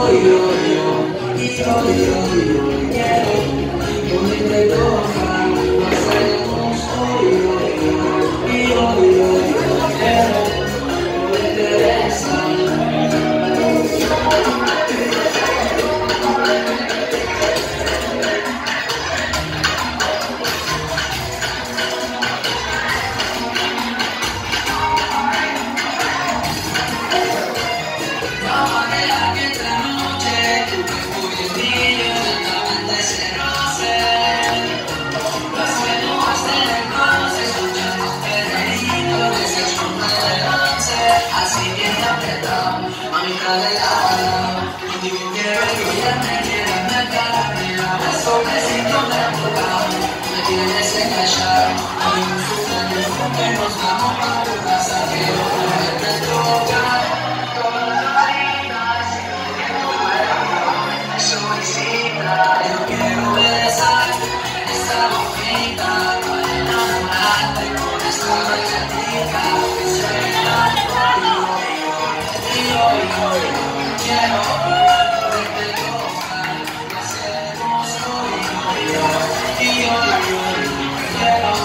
よいよいよ futuro que Yeah.